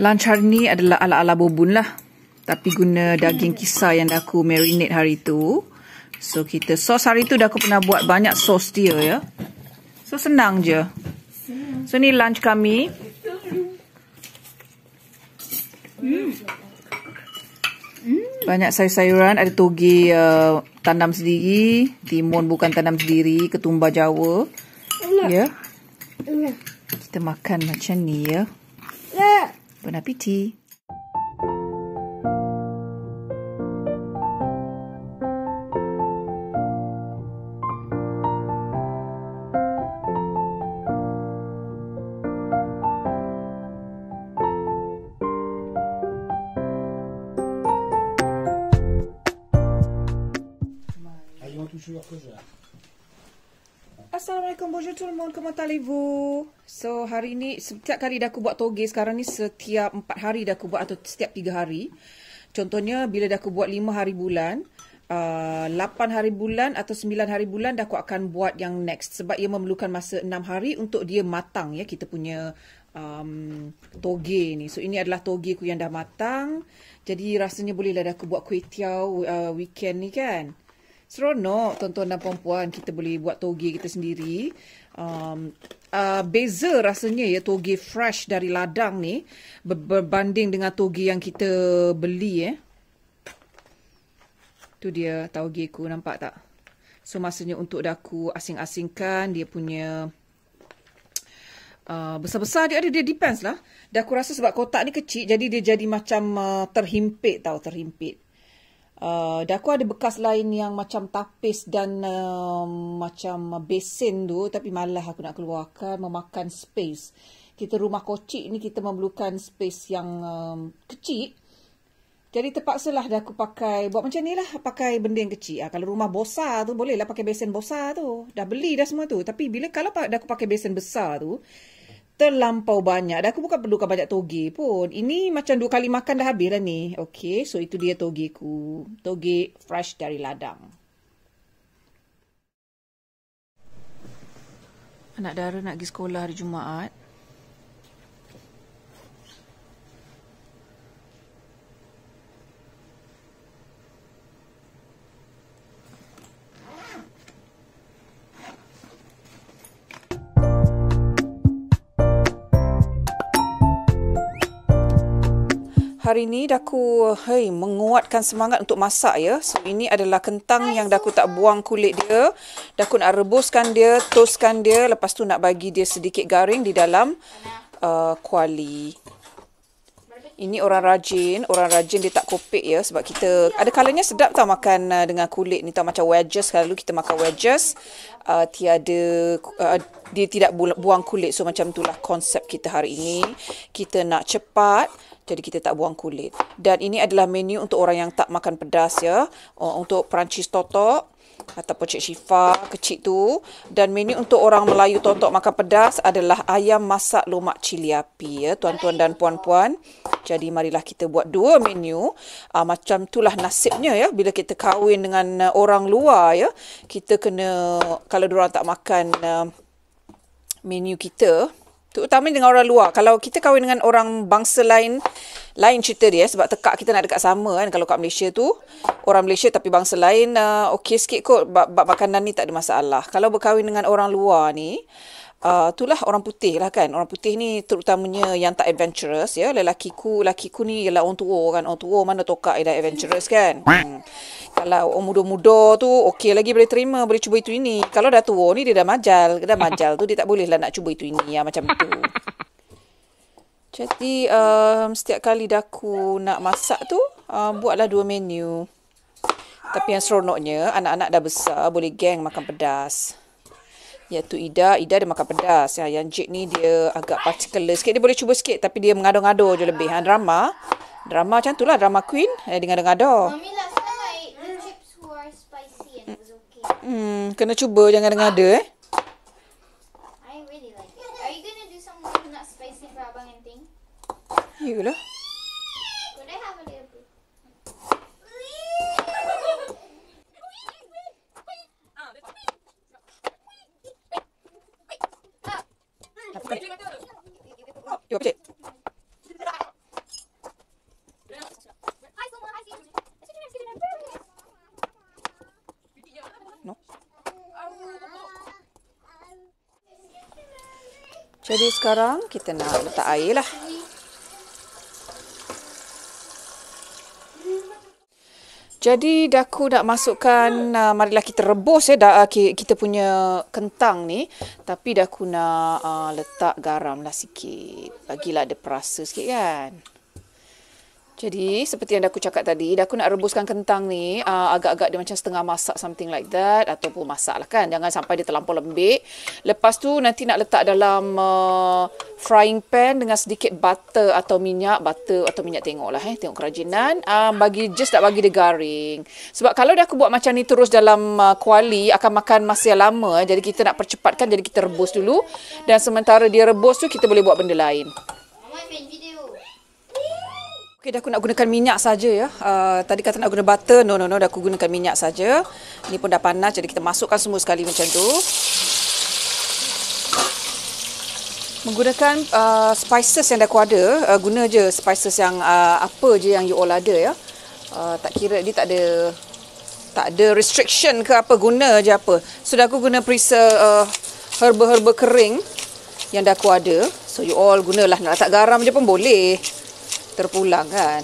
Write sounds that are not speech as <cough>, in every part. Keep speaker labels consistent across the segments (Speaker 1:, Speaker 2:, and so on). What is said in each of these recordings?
Speaker 1: Lunch hari ni adalah ala-ala bubun lah. Tapi guna daging kisar yang dah aku marinate hari tu. So kita sos hari tu dah aku pernah buat banyak sos dia ya. So senang je. So ni lunch kami. Banyak sayur-sayuran, ada toge uh, tanam sendiri, timun bukan tanam sendiri, ketumbar Jawa. Ya. Kita makan macam ni ya. Bon appétit. Toujours que Assalamualaikum, bonjour tout le monde, comment allez-vous? So, hari ni, setiap kali dah aku buat toge, sekarang ni setiap empat hari dah aku buat atau setiap tiga hari. Contohnya, bila dah aku buat lima hari bulan, uh, lapan hari bulan atau sembilan hari bulan, dah aku akan buat yang next. Sebab ia memerlukan masa enam hari untuk dia matang, ya, kita punya um, toge ni. So, ini adalah toge ku yang dah matang. Jadi, rasanya bolehlah dah aku buat kuih tiaw uh, weekend ni kan. Seronok tuan-tuan dan puan-puan kita boleh buat toge kita sendiri. Um, uh, beza rasanya ya toge fresh dari ladang ni berbanding dengan toge yang kita beli eh. Tu dia toge ku nampak tak? So masanya untuk daku asing-asingkan dia punya Uh, besar-besar dia ada dia depends lah. Dah aku rasa sebab kotak ni kecil jadi dia jadi macam uh, terhimpit tau terhimpit. Uh, dah aku ada bekas lain yang macam tapis dan uh, macam besen tu tapi malah aku nak keluarkan memakan space. Kita rumah kocik ni kita memerlukan space yang um, kecil. Jadi terpaksalah dah aku pakai buat macam ni lah pakai benda yang kecil. Ha, kalau rumah besar tu boleh lah pakai besen besar tu. Dah beli dah semua tu. Tapi bila kalau dah aku pakai besen besar tu terlampau banyak. Dan aku bukan perlukan banyak toge pun. Ini macam dua kali makan dah habis dah ni. Okay, so itu dia toge ku. Toge fresh dari ladang. Anak dara nak pergi sekolah hari Jumaat. Hari ni daku hey menguatkan semangat untuk masak ya. So ini adalah kentang yang daku tak buang kulit dia. Daku nak rebuskan dia, toastkan dia, lepas tu nak bagi dia sedikit garing di dalam uh, kuali. Ini orang rajin, orang rajin dia tak kopek ya sebab kita ada kalanya sedap tau makan uh, dengan kulit ni tau macam wedges kalau kita makan wedges uh, tiada uh, dia tidak buang kulit so macam itulah konsep kita hari ini. Kita nak cepat jadi kita tak buang kulit. Dan ini adalah menu untuk orang yang tak makan pedas ya. Oh, untuk Perancis totok ataupun Cik Syifa kecil tu. Dan menu untuk orang Melayu totok makan pedas adalah ayam masak lomak cili api ya tuan-tuan dan puan-puan. Jadi marilah kita buat dua menu. Uh, macam itulah nasibnya ya bila kita kahwin dengan uh, orang luar ya. Kita kena kalau orang tak makan uh, menu kita Terutama dengan orang luar. Kalau kita kahwin dengan orang bangsa lain, lain cerita dia. Sebab tekak kita nak dekat sama kan. Kalau kat Malaysia tu, orang Malaysia tapi bangsa lain, uh, okey sikit kot. Bab makanan ni tak ada masalah. Kalau berkahwin dengan orang luar ni, uh, itulah orang putih lah kan. Orang putih ni terutamanya yang tak adventurous ya. Lelakiku, lelakiku ni ialah orang tua kan. Orang tua mana tokak yang adventurous kan. Hmm kalau orang muda-muda tu okey lagi boleh terima boleh cuba itu ini kalau dah tua ni dia dah majal dah majal tu dia tak boleh lah nak cuba itu ini ya, macam tu jadi um, setiap kali dah aku nak masak tu um, buatlah dua menu tapi yang seronoknya anak-anak dah besar boleh geng makan pedas Iaitu Ida, Ida dia makan pedas. Ya, yang Jake ni dia agak particular sikit. Dia boleh cuba sikit tapi dia mengado-ngado je lebih. Ha, drama. Drama macam tu lah. Drama queen. Eh, dia ngado-ngado. Mami lah Hmm, kena cuba jangan dengar ada eh. I really like it. Are you gonna do something not spicy for abang and thing? Oh, Jadi sekarang kita nak letak air lah. Jadi daku nak masukkan uh, marilah kita rebus ya dah, uh, kita punya kentang ni tapi daku nak uh, letak garam lah sikit. Bagilah ada perasa sikit kan. Jadi seperti yang aku cakap tadi, aku nak rebuskan kentang ni uh, agak-agak dia macam setengah masak something like that ataupun masak lah kan. Jangan sampai dia terlampau lembik. Lepas tu nanti nak letak dalam uh, frying pan dengan sedikit butter atau minyak. Butter atau minyak tengok lah eh. Tengok kerajinan. Uh, bagi just tak bagi dia garing. Sebab kalau dah aku buat macam ni terus dalam uh, kuali akan makan masa yang lama. Eh. Jadi kita nak percepatkan jadi kita rebus dulu. Dan sementara dia rebus tu kita boleh buat benda lain. Okey, dah aku nak gunakan minyak saja ya. Uh, tadi kata nak guna butter, no no no, dah aku gunakan minyak saja. Ini pun dah panas, jadi kita masukkan semua sekali macam tu. Menggunakan uh, spices yang dah aku ada, uh, guna je spices yang uh, apa je yang you all ada ya. Uh, tak kira dia tak ada tak ada restriction ke apa guna je apa. So, aku guna preserve uh, herba-herba kering yang dah aku ada. So you all gunalah nak letak garam je pun boleh terpulang kan.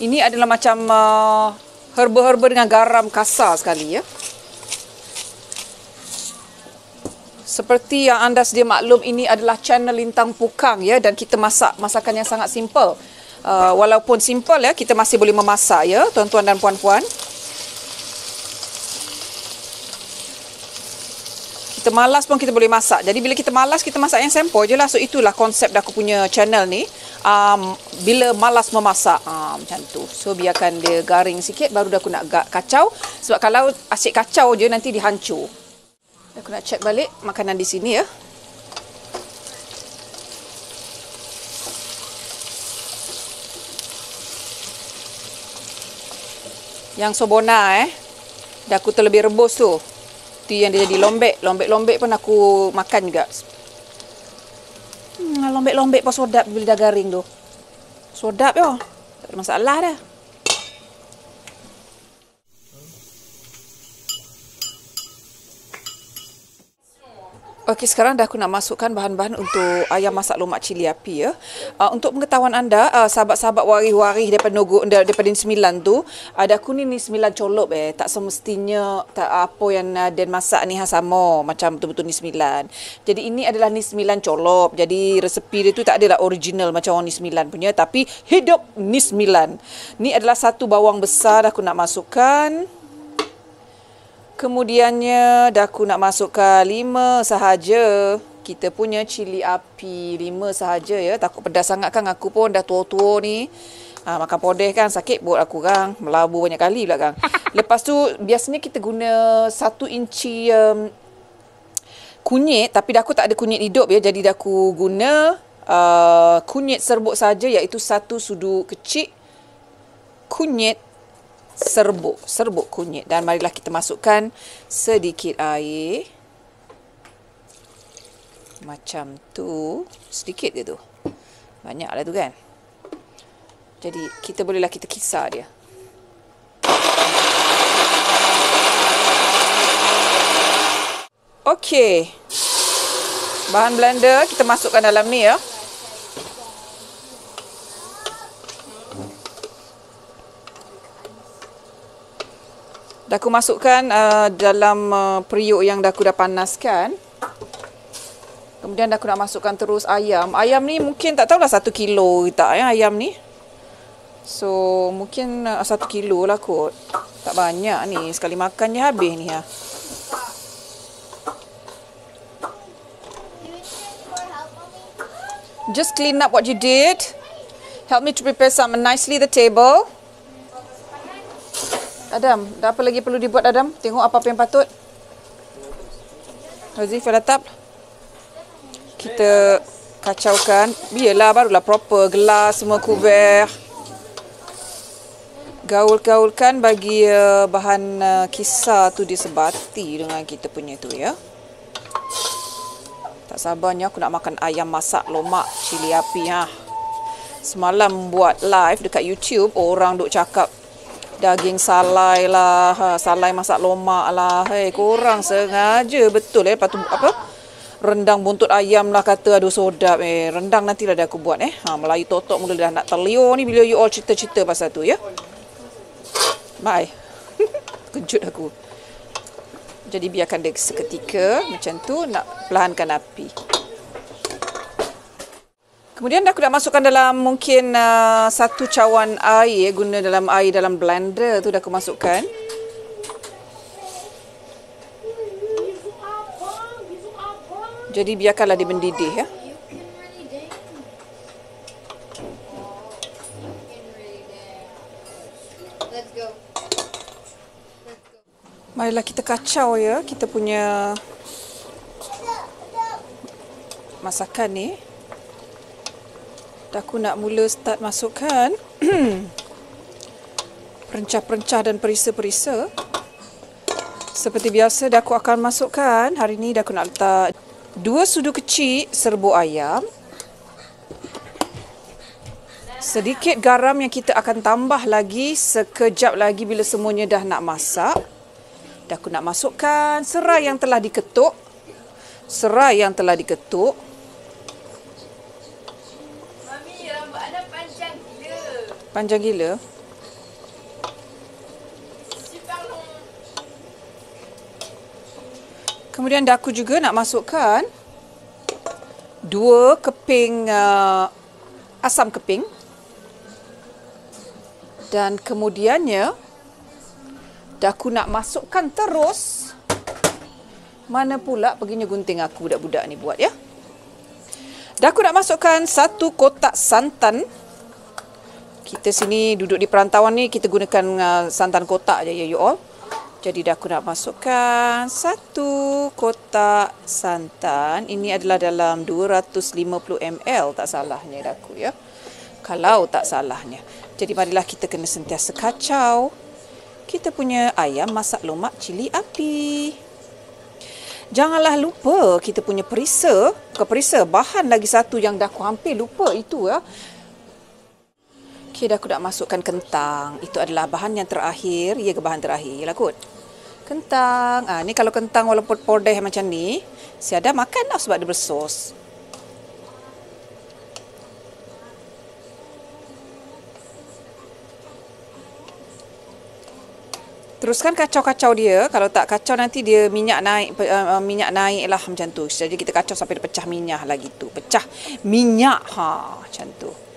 Speaker 1: Ini adalah macam uh, herba-herba dengan garam kasar sekali ya. Seperti yang anda sedia maklum ini adalah channel Lintang Pukang ya dan kita masak masakan yang sangat simple. Uh, walaupun simple ya kita masih boleh memasak ya tuan-tuan dan puan-puan. Kita malas pun kita boleh masak. Jadi bila kita malas kita masak yang simple je lah. So itulah konsep aku punya channel ni. Um, bila malas memasak um, macam tu. So biarkan dia garing sikit baru dah aku nak kacau. Sebab kalau asyik kacau je nanti dihancur. Aku nak check balik makanan di sini ya. Yang sobona eh. Dah aku terlebih rebus tu roti yang dia jadi lombek. Lombek-lombek pun aku makan juga. Hmm, lombek-lombek pun sodap bila dah garing tu. Sodap ya. Tak ada masalah dah. Okey, sekarang dah aku nak masukkan bahan-bahan untuk ayam masak lomak cili api ya. Uh, untuk pengetahuan anda, uh, sahabat-sahabat warih-warih daripada Nogo daripada Nismilan tu, ada uh, aku ni Nismilan colop eh. Tak semestinya tak apa yang uh, Dan masak ni ha sama macam betul-betul Nismilan. Jadi ini adalah Nismilan colop. Jadi resepi dia tu tak adalah original macam orang Nismilan punya tapi hidup Nismilan. Ni adalah satu bawang besar aku nak masukkan. Kemudiannya dah aku nak masukkan lima sahaja. Kita punya cili api lima sahaja ya. Takut pedas sangat kan aku pun dah tua-tua ni. Ha, makan podeh kan sakit buat aku kan. Melabu banyak kali pula kan. <laughs> Lepas tu biasanya kita guna satu inci um, kunyit. Tapi dah aku tak ada kunyit hidup ya. Jadi dah aku guna uh, kunyit serbuk saja iaitu satu sudu kecil kunyit serbuk, serbuk kunyit dan marilah kita masukkan sedikit air. Macam tu, sedikit je tu. Banyaklah tu kan. Jadi kita bolehlah kita kisar dia. Okey. Bahan blender kita masukkan dalam ni ya. Dah aku masukkan uh, dalam uh, periuk yang dah aku dah panaskan. Kemudian dah aku nak masukkan terus ayam. Ayam ni mungkin tak tahulah satu kilo tak ya ayam ni. So mungkin uh, satu kilo lah kot. Tak banyak ni. Sekali makan je habis ni ya. Just clean up what you did. Help me to prepare some nicely the table. Adam, dah apa lagi perlu dibuat Adam? Tengok apa-apa yang patut. Hazif, letap. Kita kacaukan. Biarlah, barulah proper. Gelas, semua kuber. Gaul-gaulkan bagi uh, bahan uh, kisar tu disebati dengan kita punya tu ya. Tak sabarnya aku nak makan ayam masak lomak cili api ha. Semalam buat live dekat YouTube, orang duk cakap daging salai lah, ha, salai masak lomak lah. Hei, korang sengaja. Betul eh. Lepas tu apa? rendang buntut ayam lah kata aduh sodap eh. Rendang nantilah dah aku buat eh. Ha, Melayu totok mula dah nak terliur ni bila you all cerita-cerita pasal tu ya. Bye. <laughs> Kejut aku. Jadi biarkan dia seketika macam tu nak perlahankan api Kemudian aku dah masukkan dalam mungkin uh, satu cawan air guna dalam air dalam blender tu dah aku masukkan. Jadi biarkanlah dia mendidih ya. Marilah kita kacau ya kita punya masakan ni. Aku nak mula start masukkan <clears throat> perencah-perencah dan perisa-perisa. Seperti biasa dah aku akan masukkan hari ni dah aku nak letak dua sudu kecil serbuk ayam. Sedikit garam yang kita akan tambah lagi sekejap lagi bila semuanya dah nak masak. Dah aku nak masukkan serai yang telah diketuk. Serai yang telah diketuk.
Speaker 2: Mami, rambut anda panjang gila.
Speaker 1: Panjang gila. Kemudian dah aku juga nak masukkan dua keping uh, asam keping. Dan kemudiannya dah aku nak masukkan terus mana pula perginya gunting aku budak-budak ni buat ya. Dah aku nak masukkan satu kotak santan. Kita sini duduk di perantauan ni kita gunakan uh, santan kotak je ya you all. Jadi dah aku nak masukkan satu kotak santan. Ini adalah dalam 250 ml tak salahnya dah aku ya. Kalau tak salahnya. Jadi marilah kita kena sentiasa kacau. Kita punya ayam masak lomak cili api. Janganlah lupa kita punya perisa. Bukan perisa, bahan lagi satu yang dah aku hampir lupa itu ya. Okey, dah aku nak masukkan kentang. Itu adalah bahan yang terakhir. Ya ke bahan terakhir? Yalah kot. Kentang. Ah, ni kalau kentang walaupun podeh macam ni, saya ada makan lah sebab dia bersos. Teruskan kacau-kacau dia. Kalau tak kacau nanti dia minyak naik uh, minyak naik lah macam tu. Jadi kita kacau sampai dia pecah minyak lagi tu. Pecah minyak ha macam tu.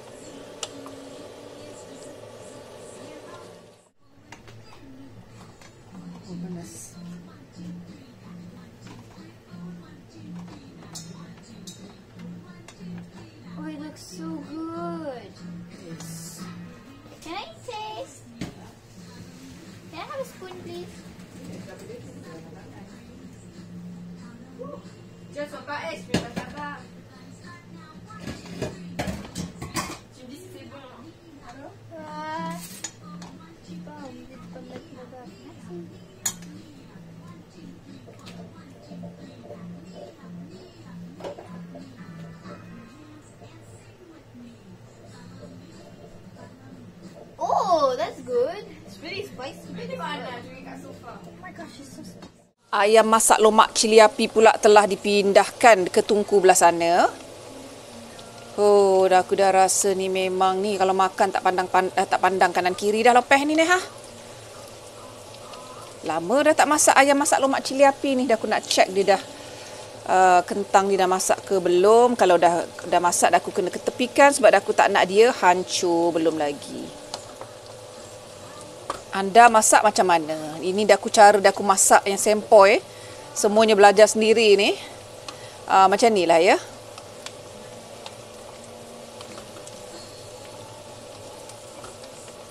Speaker 1: Ayam masak lomak cili api pula telah dipindahkan ke tungku belah sana. Oh, dah aku dah rasa ni memang ni kalau makan tak pandang pan, eh, tak pandang kanan kiri dah lepas ni ni ha. Lama dah tak masak ayam masak lomak cili api ni dah aku nak check dia dah uh, kentang dia dah masak ke belum. Kalau dah dah masak dah aku kena ketepikan sebab dah aku tak nak dia hancur belum lagi. Anda masak macam mana? Ini dah aku cara dah aku masak yang sempoi. Semuanya belajar sendiri ni. Uh, macam ni lah ya.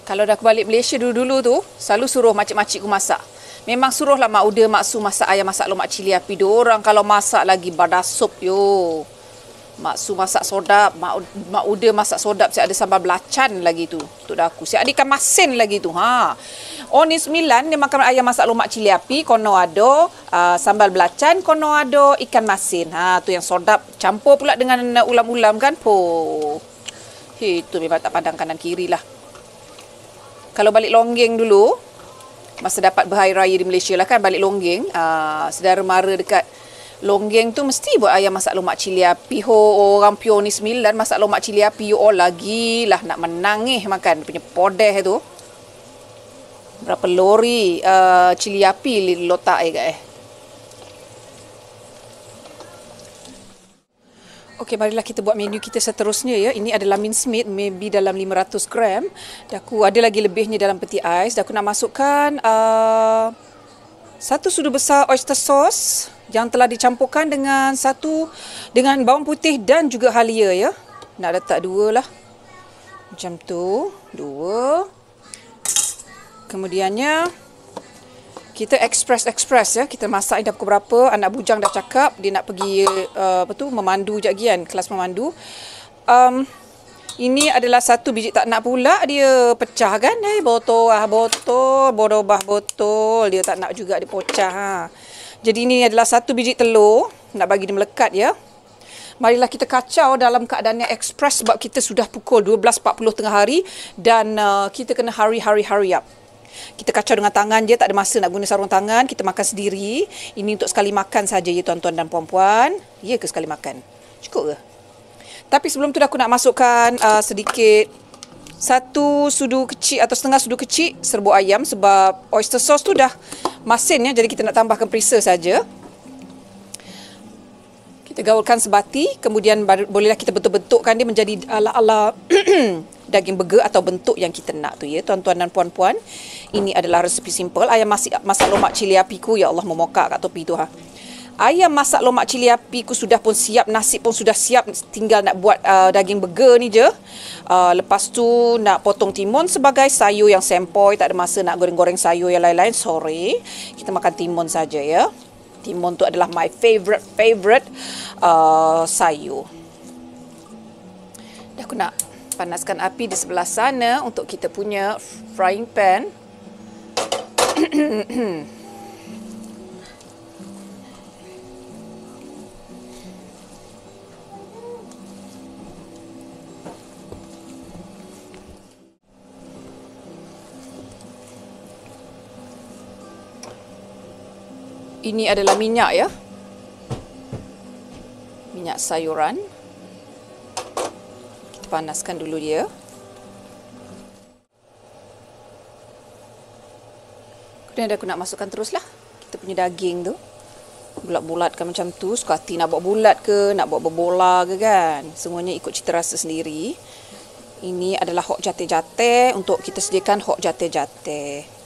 Speaker 1: Kalau dah aku balik Malaysia dulu-dulu tu, selalu suruh makcik-makcik ku masak. Memang suruhlah Mak Uda, Mak Su masak ayam, masak lemak cili api. Diorang kalau masak lagi badasup yo. Mak Su masak sodap, Mak, Mak Uda masak sodap. Saya ada sambal belacan lagi tu. Untuk dah aku. Saya ada ikan masin lagi tu. Ha. Oh ni sembilan, dia makan ayam masak lemak cili api. Kono ada uh, sambal belacan, kono ada ikan masin. Ha, tu yang sodap. Campur pula dengan uh, ulam-ulam kan. Po. Itu memang tak pandang kanan kiri lah. Kalau balik Longgeng dulu, masa dapat berhari raya di Malaysia lah kan, balik Longgeng, uh, saudara mara dekat Longgeng tu mesti buat ayam masak lemak cili api. Ho orang Pio ni sembilan masak lemak cili api. All lagi lah nak menangih makan. Dia punya podeh tu. Berapa lori uh, cili api letak eh kat eh. Okey, marilah kita buat menu kita seterusnya ya. Ini adalah mince meat, maybe dalam 500 gram. Aku ada lagi lebihnya dalam peti ais. Aku nak masukkan uh, satu sudu besar oyster sauce yang telah dicampurkan dengan satu dengan bawang putih dan juga halia ya. Nak letak dua lah. Macam tu. Dua. Kemudiannya kita express express ya kita masak dah pukul berapa anak bujang dah cakap dia nak pergi uh, apa tu memandu je kan kelas memandu um, ini adalah satu biji tak nak pula dia pecah kan eh botol ah botol bodoh bah botol dia tak nak juga dia pecah ha. Jadi ini adalah satu biji telur nak bagi dia melekat ya Marilah kita kacau dalam keadaan yang express sebab kita sudah pukul 12.40 tengah hari dan uh, kita kena hurry up. Kita kacau dengan tangan je, tak ada masa nak guna sarung tangan. Kita makan sendiri. Ini untuk sekali makan saja ya tuan-tuan dan puan-puan. Ya ke sekali makan? Cukup ke? Tapi sebelum tu aku nak masukkan uh, sedikit satu sudu kecil atau setengah sudu kecil serbuk ayam sebab oyster sauce tu dah masin ya jadi kita nak tambahkan perisa saja. Kita gaulkan sebati, kemudian bolehlah kita bentuk-bentukkan dia menjadi ala-ala <clears throat> daging burger atau bentuk yang kita nak tu ya tuan-tuan dan puan-puan. Ini adalah resepi simple ayam masak lomak cili api ku ya Allah memokak kat topi tu ha. Ayam masak lomak cili api ku sudah pun siap, nasi pun sudah siap, tinggal nak buat uh, daging burger ni je. Uh, lepas tu nak potong timun sebagai sayur yang sempoi, tak ada masa nak goreng-goreng sayur yang lain-lain. Sorry, kita makan timun saja ya. Timun tu adalah my favorite favorite uh, sayur. Dah aku nak panaskan api di sebelah sana untuk kita punya frying pan. <clears throat> Ini adalah minyak ya. Minyak sayuran. Kita panaskan dulu dia. Kemudian aku nak masukkan teruslah. Kita punya daging tu. Bulat-bulatkan macam tu. Suka hati nak buat bulat ke, nak buat berbola ke kan. Semuanya ikut cita rasa sendiri. Ini adalah hok jate-jate untuk kita sediakan hok jate-jate.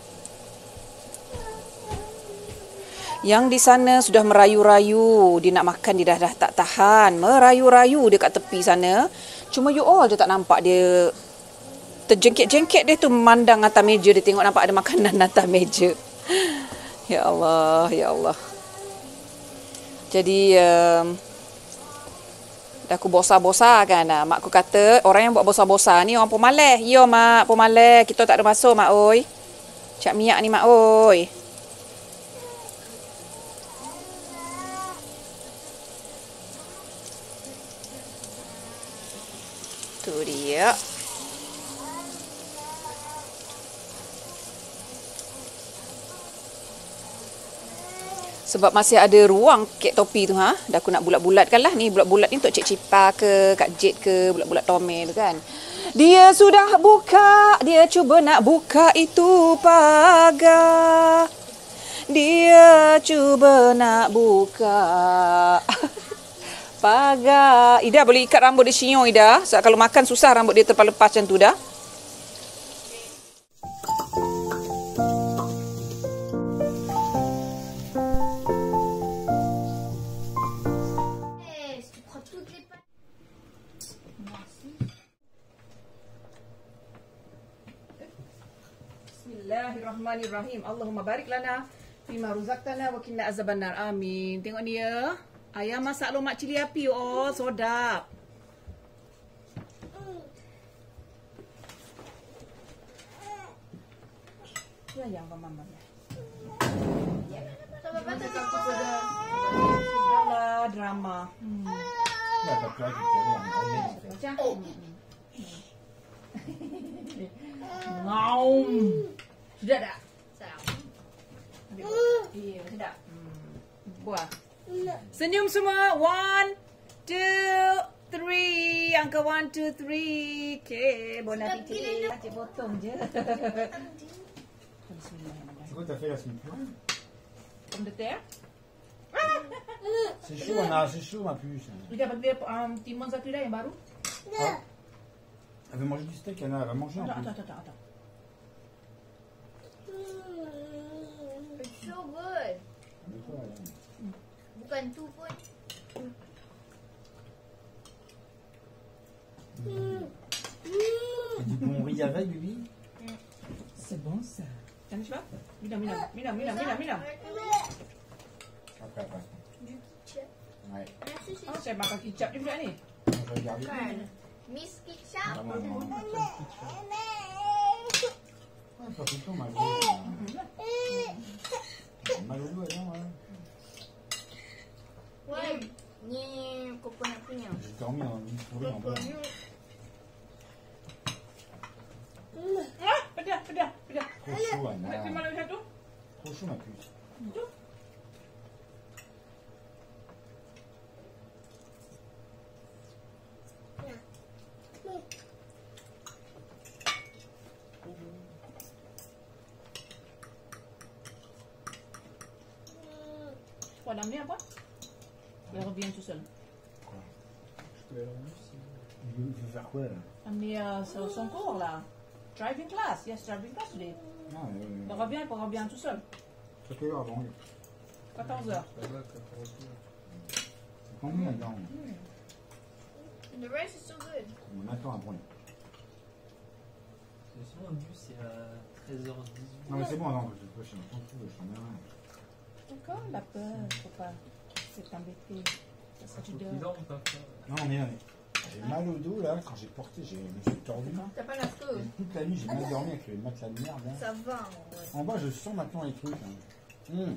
Speaker 1: Yang di sana sudah merayu-rayu dia nak makan dia dah, dah tak tahan. Merayu-rayu dia kat tepi sana. Cuma you all je tak nampak dia terjengkit-jengkit dia tu memandang atas meja. Dia tengok nampak ada makanan <laughs> atas meja. Ya Allah ya Allah. Jadi um, dah aku bosa-bosa kan ah, mak aku kata orang yang buat bosa-bosa ni orang pemalas yo mak pemalas kita tak ada masuk mak oi. Cak minyak ni mak oi Tu dia. Sebab masih ada ruang kek topi tu ha. Dah aku nak bulat-bulatkan lah ni. Bulat-bulat ni untuk Cik Cipa ke, Kak Jet ke, bulat-bulat tu kan. Dia sudah buka, dia cuba nak buka itu pagar. Dia cuba nak buka. <laughs> Pagar. Ida boleh ikat rambut dia siung Ida. Sebab kalau makan susah rambut dia terlepas macam tu dah. Bismillahirrahmanirrahim. Allahumma barik lana fima ruzaqtana wa qina azabannar. Amin. Tengok ni ya. Ayam masak lomak cili api oh, sedap. Ya yang mama mama. Segala drama. Hmm. Ngaum. Sudah tak? Sedap. Iya, sedap. Hmm. Buah. Senyum semua. One, two, three. Angka one, two, three. Okay. Bon appetit. Cik potong je.
Speaker 3: C'est quoi t'as fait la semaine prochaine
Speaker 1: Pomme de terre.
Speaker 3: C'est chaud, Anna, c'est chaud ma puce.
Speaker 1: Dia um, timun satu dah yang baru?
Speaker 3: Ah. Elle veut manger du steak, Anna, elle va manger en
Speaker 1: Attends,
Speaker 3: plus.
Speaker 1: attends, attends, attends.
Speaker 2: It's so good. Bukan tu pun.
Speaker 3: Riz avec, lui.
Speaker 1: C'est bon ça. T'as mis là Mila, Mila, Mila, Mila, Mila,
Speaker 3: Après.
Speaker 2: Du.
Speaker 3: Ouais. Merci. Ah, c'est
Speaker 2: ketchup Miss Ketchup.
Speaker 3: Pas
Speaker 2: Ni coconut punya.
Speaker 3: Dans une souris en bas.
Speaker 2: Coconut.
Speaker 1: Ah, pedas, pedas, pedas.
Speaker 3: Trop chaud,
Speaker 1: Nak
Speaker 3: Anna.
Speaker 1: lagi satu?
Speaker 3: Trop chaud, ma puce.
Speaker 1: Tu. Quoi, dalam ni apa? Dia revient tout seul.
Speaker 3: Il veut il veut faire quoi, là
Speaker 1: Dalam ni uh, son son cours là. Driving class. Yes, driving class today.
Speaker 3: Non, mais.
Speaker 1: Il revient, il revient tout seul.
Speaker 3: Ça fait avant.
Speaker 1: 14 heures.
Speaker 3: C'est combien, là
Speaker 2: The rice is so good.
Speaker 3: On attend un point.
Speaker 4: C'est souvent un bus, c'est à 13h18.
Speaker 3: Non, mais c'est bon, non, je je- je m'en fous, je ai rien.
Speaker 1: D'accord, la peur, faut pas s'embêter. Ça sera du dehors.
Speaker 3: Non, mais, mais j'ai mal au dos là, quand j'ai porté, j'ai- je me suis tordu.
Speaker 2: T'as pas la feu.
Speaker 3: Toute la nuit, j'ai mal dormi avec le matelas de merde. Là.
Speaker 2: Ça va en vrai.
Speaker 3: En bas, je sens maintenant les trucs. hein. Hum.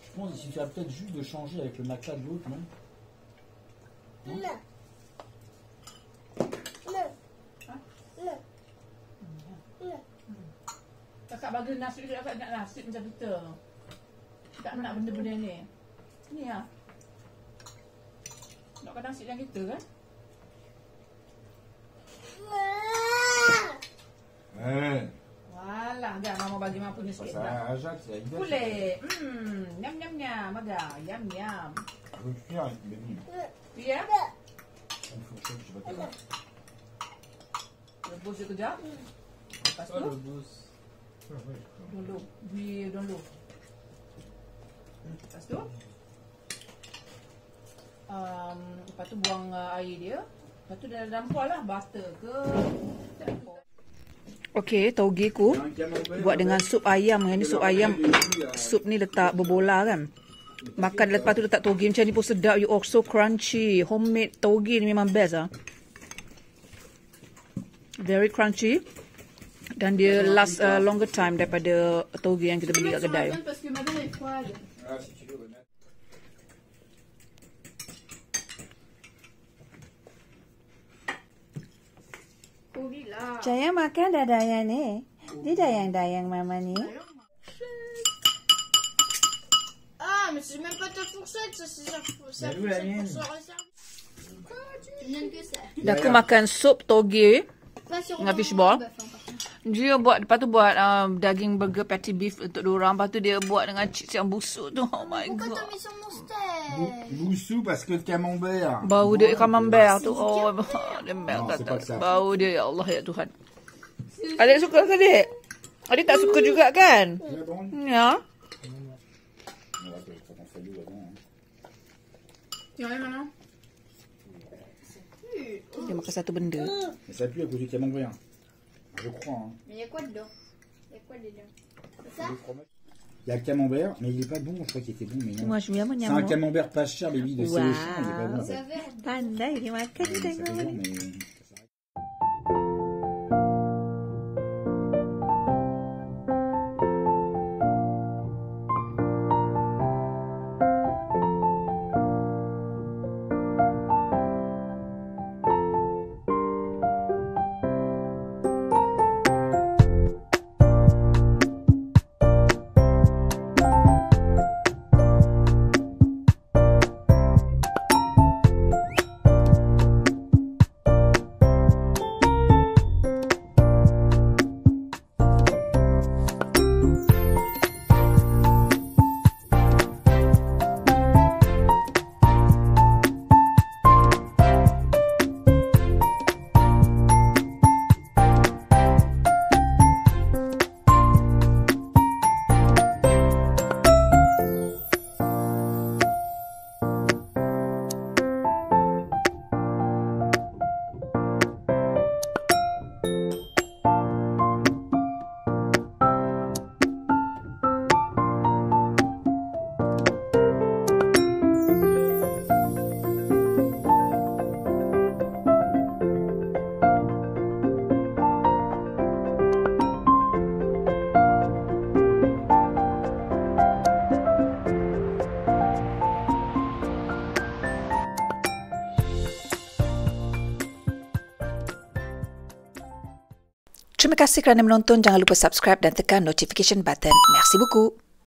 Speaker 3: Je pense qu'il suffirait peut-être juste de changer avec le matelas de l'autre, non
Speaker 1: Kakak bagi nasi dia nak nasi macam kita. Tak nak benda-benda ni. Ni lah. Nak kena nasi yang kita kan?
Speaker 3: Ouais.
Speaker 1: Walah, jangan mama bagi mama punya sikit dah.
Speaker 3: Ajax, c'est Ajax.
Speaker 1: Boleh. Hmm, nyam nyam nyam, agak. Yam yam.
Speaker 3: Bébé.
Speaker 1: Ya,
Speaker 3: pas quoi.
Speaker 1: rebus dia kejap. Lepas tu,
Speaker 4: le boss.
Speaker 1: dulu. Bui dulu. Lepas tu, um, lepas tu buang uh, air dia. Lepas tu dalam dampur lah, butter ke. Okey, tauge ku buat dengan sup ayam. Yang ni sup ayam. Sup ni letak berbola kan. Makan lepas tu letak toge macam ni pun sedap. You oh, so crunchy. Homemade toge ni memang best ah. Very crunchy. Dan dia last uh, longer time daripada toge yang kita beli kat kedai.
Speaker 5: Saya makan dah dayang ni. Dia dayang-dayang mama ni.
Speaker 2: Ah, mais c'est même pas ta fourchette, ça c'est sa
Speaker 3: la
Speaker 2: fourchette
Speaker 3: mienne
Speaker 2: pour se ça.
Speaker 1: Aku makan sup toge. Dengan
Speaker 2: mon
Speaker 1: fishball. Dia buat lepas tu buat um, daging burger patty beef untuk dua orang. Lepas tu dia buat dengan cheese yang busuk tu. <laughs> Oh my
Speaker 2: Pourquoi
Speaker 1: god.
Speaker 2: t'as mis sur mon steak
Speaker 3: Boussou parce que le camembert.
Speaker 1: Bau dia camembert tu. Oh,
Speaker 3: pas
Speaker 1: kata.
Speaker 3: ça.
Speaker 1: Bau dia ya Allah ya Tuhan. Adik suka ke adik? Adik tak suka juga kan? Ya.
Speaker 2: Tu maintenant
Speaker 1: Dia makan satu benda.
Speaker 3: Ça pue à cause du camembert. Je crois. Hein.
Speaker 2: Mais il y a quoi dedans? Il y a quoi dedans? C'est ça?
Speaker 3: Le fromage? Il y a le camembert, mais il est pas bon. Je crois qu'il était bon, mais non.
Speaker 5: Moi, je viens
Speaker 3: C'est un camembert pas cher, baby, de
Speaker 5: Wow.
Speaker 3: Célochon. Il est pas bon. en fait.
Speaker 1: Kasih kerana menonton. Jangan lupa subscribe dan tekan notification button. Merci beaucoup.